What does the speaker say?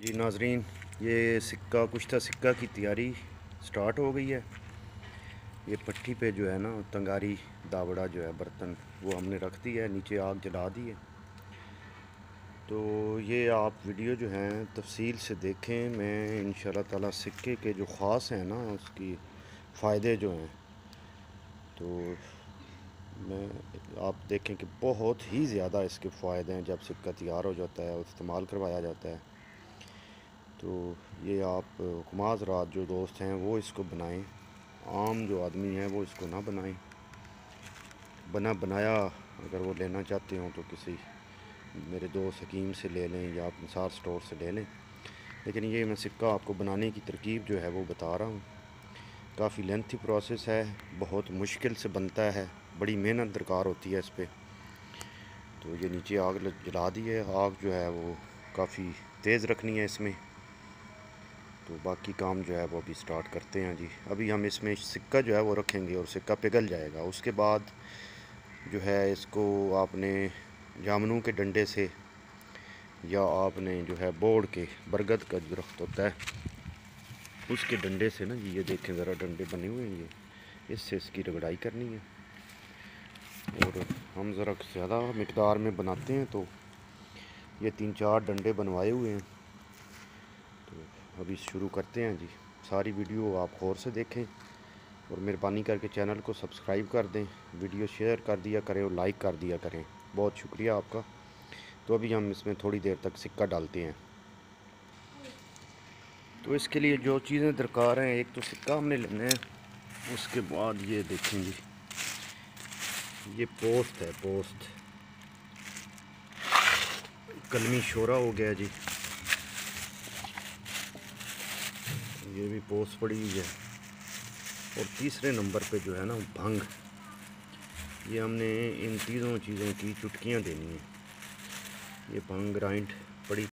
जी नाजरीन, ये सिक्का कुश्ता सिक्का की तैयारी स्टार्ट हो गई है। ये पट्टी पे जो है ना, तंगारी दावड़ा जो है, बर्तन, वो हमने रख दिया है, नीचे आग जला दी है। तो ये आप वीडियो जो हैं, तफसील से देखें, मैं इन ताला सिक्के के जो ख़ास हैं ना, उसकी फ़ायदे जो हैं तो मैं, आप देखें कि बहुत ही ज़्यादा इसके फ़ायदे हैं, जब सिक्का तैयार हो जाता है इस्तेमाल करवाया जाता है। तो ये आप हुक्माज रात जो दोस्त हैं, वो इसको बनाएँ। आम जो आदमी है, वो इसको ना बनाएँ। बना, बनाया, अगर वो लेना चाहते हो तो किसी मेरे दोस्त हकीम से ले लें या निसार स्टोर से ले लें। लेकिन ये मैं सिक्का आपको बनाने की तरकीब जो है, वो बता रहा हूँ। काफ़ी लेंथी प्रोसेस है, बहुत मुश्किल से बनता है, बड़ी मेहनत दरकार होती है इस पर तो ये नीचे आग जला दी है, आग जो है, वो काफ़ी तेज़ रखनी है इसमें। तो बाकी काम जो है वो अभी स्टार्ट करते हैं जी। अभी हम इसमें सिक्का जो है वो रखेंगे और सिक्का पिघल जाएगा। उसके बाद जो है इसको आपने जामनू के डंडे से या आपने जो है बोर्ड के बरगद का जो दरख्त होता है, उसके डंडे से ना जी, ये देखें ज़रा डंडे बने हुए हैं ये। इससे इसकी रगड़ाई करनी है। और हम ज़रा ज़्यादा मकदार में बनाते हैं तो ये तीन चार डंडे बनवाए हुए हैं। अभी शुरू करते हैं जी। सारी वीडियो आप गौर से देखें और मेहरबानी करके चैनल को सब्सक्राइब कर दें। वीडियो शेयर कर दिया करें और लाइक कर दिया करें। बहुत शुक्रिया आपका। तो अभी हम इसमें थोड़ी देर तक सिक्का डालते हैं। तो इसके लिए जो चीज़ें दरकार हैं, एक तो सिक्का हमने लेना है। उसके बाद ये देखें जी। ये पोस्ट है, पोस्ट। कलमी शोरा हो गया जी। ये भी पोस्ट पड़ी हुई है। और तीसरे नंबर पे जो है ना, भंग। ये हमने इन तीनों चीज़ों की चुटकियाँ देनी है। ये भंग ग्राइंड पड़ी